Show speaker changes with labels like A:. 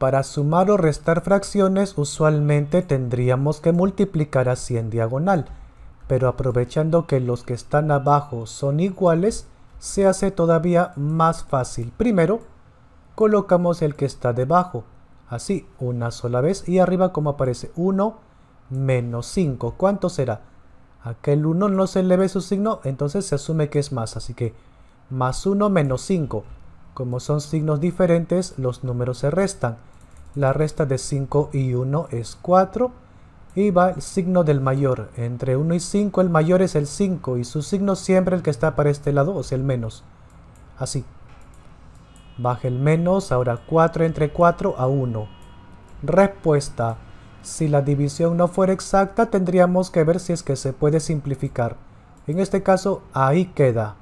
A: Para sumar o restar fracciones usualmente tendríamos que multiplicar así en diagonal, pero aprovechando que los que están abajo son iguales, se hace todavía más fácil. Primero, colocamos el que está debajo, así, una sola vez, y arriba como aparece 1 menos 5. ¿Cuánto será? Aquel 1 no se le ve su signo, entonces se asume que es más, así que más 1 menos 5. Como son signos diferentes, los números se restan. La resta de 5 y 1 es 4. Y va el signo del mayor. Entre 1 y 5 el mayor es el 5 y su signo siempre el que está para este lado, o sea el menos. Así. Baja el menos, ahora 4 entre 4 a 1. Respuesta. Si la división no fuera exacta tendríamos que ver si es que se puede simplificar. En este caso ahí queda.